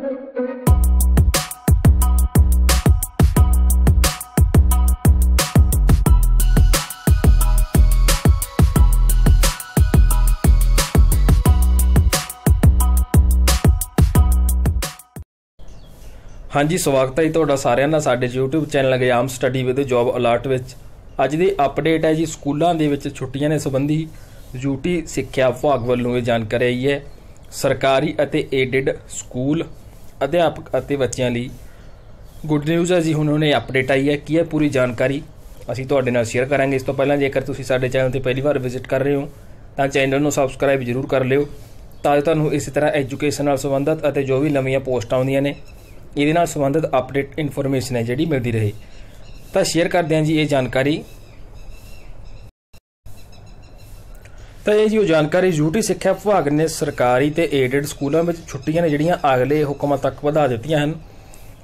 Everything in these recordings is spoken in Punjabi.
ਹਾਂਜੀ, ਸਵਾਗਤ ਹੈ ਜੀ ਤੁਹਾਡਾ ਸਾਰਿਆਂ ਦਾ ਸਾਡੇ YouTube ਚੈਨਲ ਗਿਆਮ ਸਟੱਡੀ ਵਿਦ ਜੌਬ ਅਲਰਟ ਵਿੱਚ। ਅੱਜ ਦੀ ਅਪਡੇਟ ਹੈ ਜੀ, ਸਕੂਲਾਂ ਦੇ ਵਿੱਚ ਛੁੱਟੀਆਂ ਨੇ ਸੰਬੰਧੀ ਯੂਟੀ ਸਿੱਖਿਆ ਵਿਭਾਗ ਵੱਲੋਂ ਇਹ ਜਾਣਕਾਰੀ ਆਈ ਹੈ। ਸਰਕਾਰੀ ਅਤੇ ਏਡਡ ਸਕੂਲ ਅਧਿਆਪਕ ਅਤੇ ਬੱਚਿਆਂ ਲਈ ਗੁੱਡ ਨਿਊਜ਼ ਹੈ ਜੀ, ਹੁਣ ਉਹਨੇ ਅਪਡੇਟ ਆਈ ਹੈ, ਕੀ ਹੈ ਪੂਰੀ ਜਾਣਕਾਰੀ। ਅਸੀਂ ਤੁਹਾਡੇ ਨਾਲ ਸ਼ੇਅਰ ਕਰਾਂਗੇ। ਇਸ ਤੋਂ ਪਹਿਲਾਂ ਜੇਕਰ ਤੁਸੀਂ ਸਾਡੇ ਚੈਨਲ ਤੇ ਪਹਿਲੀ ਵਾਰ ਵਿਜ਼ਿਟ ਕਰ ਰਹੇ ਹੋ, ਤਾਂ ਚੈਨਲ ਨੂੰ ਸਬਸਕ੍ਰਾਈਬ ਜ਼ਰੂਰ ਕਰ ਲਿਓ, ਤਾਂ ਜੋ ਤੁਹਾਨੂੰ ਇਸੇ ਤਰ੍ਹਾਂ ਐਜੂਕੇਸ਼ਨ ਨਾਲ ਸੰਬੰਧਿਤ ਅਤੇ ਜੋ ਵੀ ਨਵੀਆਂ ਪੋਸਟਾਂ ਆਉਂਦੀਆਂ ਨੇ, ਇਹਦੇ ਨਾਲ ਸੰਬੰਧਿਤ ਅਪਡੇਟ ਇਨਫੋਰਮੇਸ਼ਨ ਹੈ ਜਿਹੜੀ ਮਿਲਦੀ ਰਹੇ। ਤਾਂ ਸ਼ੇਅਰ ਕਰਦੇ ਹਾਂ ਜੀ ਇਹ ਜਾਣਕਾਰੀ। ਤਾਂ ਇਹ ਜੀ ਜਾਣਕਾਰੀ ਯੂਟੀ ਸਿੱਖਿਆ ਵਿਭਾਗ ਨੇ ਸਰਕਾਰੀ ਤੇ ਏਡਡ ਸਕੂਲਾਂ ਵਿੱਚ ਛੁੱਟੀਆਂ ਨੇ ਜਿਹੜੀਆਂ ਅਗਲੇ ਹੁਕਮਾਂ ਤੱਕ ਵਧਾ ਦਿੱਤੀਆਂ ਹਨ।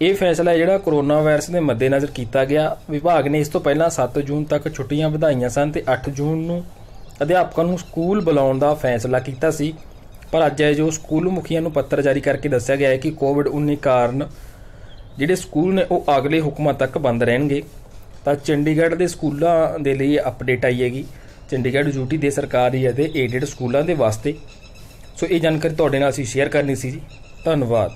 ਇਹ ਫੈਸਲਾ ਜਿਹੜਾ ਕਰੋਨਾ ਵਾਇਰਸ ਦੇ ਮੱਦੇਨਜ਼ਰ ਕੀਤਾ ਗਿਆ। ਵਿਭਾਗ ਨੇ ਇਸ ਤੋਂ ਪਹਿਲਾਂ 7 ਜੂਨ ਤੱਕ ਛੁੱਟੀਆਂ ਵਧਾਈਆਂ ਸਨ ਤੇ 8 ਜੂਨ ਨੂੰ ਅਧਿਆਪਕਾਂ ਨੂੰ ਸਕੂਲ ਬੁਲਾਉਣ ਦਾ ਫੈਸਲਾ ਕੀਤਾ ਸੀ। ਪਰ ਅੱਜ ਹੈ ਜੋ ਸਕੂਲ ਮੁਖੀਆਂ ਨੂੰ ਪੱਤਰ ਜਾਰੀ ਕਰਕੇ ਦੱਸਿਆ ਗਿਆ ਹੈ ਕਿ ਕੋਵਿਡ-19 ਕਾਰਨ ਜਿਹੜੇ ਸਕੂਲ ਨੇ ਉਹ ਅਗਲੇ ਹੁਕਮਾਂ ਤੱਕ ਬੰਦ ਰਹਿਣਗੇ। ਤਾਂ ਚੰਡੀਗੜ੍ਹ ਦੇ ਸਕੂਲਾਂ ਦੇ ਲਈ ਅਪਡੇਟ ਆਈ ਹੈਗੀ। ਚੰਡੀਗੜ੍ਹ ਯੂਟੀ ਦੇ ਸਰਕਾਰੀ ਅਤੇ ਏਡਡ ਸਕੂਲਾਂ ਦੇ ਵਾਸਤੇ। ਸੋ ਇਹ ਜਾਣਕਾਰੀ ਤੁਹਾਡੇ ਨਾਲ ਅਸੀਂ ਸ਼ੇਅਰ ਕਰਨੀ ਸੀ ਜੀ। ਧੰਨਵਾਦ।